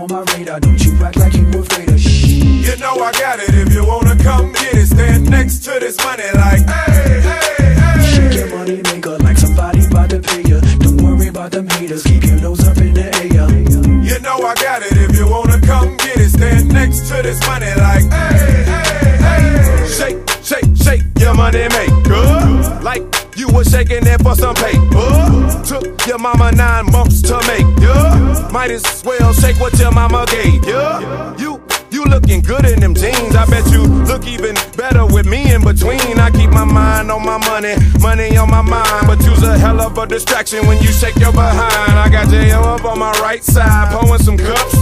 on my radar. Don't you act like you afraid of shh. You know I got it if you wanna come get it. Stand next to this money like, hey, hey, hey. Shake your money maker like somebody about to pay you. Don't worry about them haters, keep your nose up in the air. You know I got it if you wanna come get it. Stand next to this money like, hey, hey, hey. Shake, shake, shake your money maker. Like you was shaking it for some paper. Took your mama nine months to make ya. Might as well shake what your mama gave Yeah, You you looking good in them jeans. I bet you look even better with me in between. I keep my mind on my money, money on my mind. But you's a hell of a distraction when you shake your behind. I got J.O. up on my right side, pouring some cups.